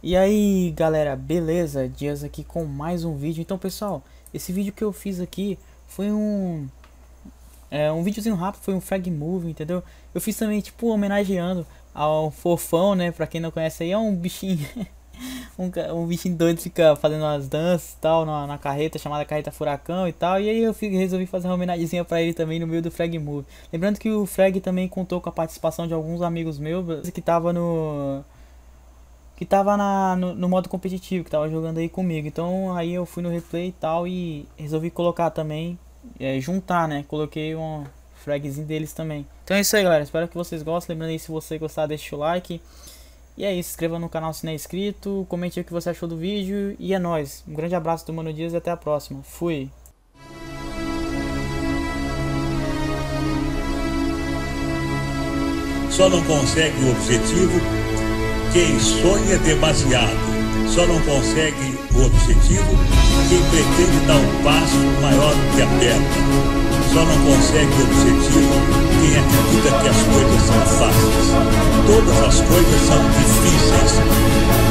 E aí galera, beleza? Dias aqui com mais um vídeo. Então pessoal, esse vídeo que eu fiz aqui foi um é, um videozinho rápido, foi um frag move, entendeu? Eu fiz também tipo homenageando ao fofão, né? Pra quem não conhece aí, é um bichinho um, um bichinho doido fica fazendo umas danças e tal na, na, carreta, chamada carreta furacão e tal. E aí eu fico, resolvi fazer uma homenagemzinha pra ele também no meio do Frag Move. Lembrando que o Frag também contou com a participação de alguns amigos meus que tava no que tava na, no, no, modo competitivo, que tava jogando aí comigo. Então aí eu fui no replay e tal e resolvi colocar também, é, juntar, né? Coloquei um fragzinho deles também. Então é isso aí, galera. Espero que vocês gostem. Lembrando aí, se você gostar, deixa o like. E é isso, se inscreva no canal se não é inscrito, comente o que você achou do vídeo e é nóis. Um grande abraço do Mano Dias e até a próxima. Fui! Só não consegue o objetivo quem sonha demasiado só não consegue o objetivo quem pretende dar um passo maior do que a perna. Só não consegue o objetivo quem acredita que as coisas são fáceis. Todas as coisas são difíceis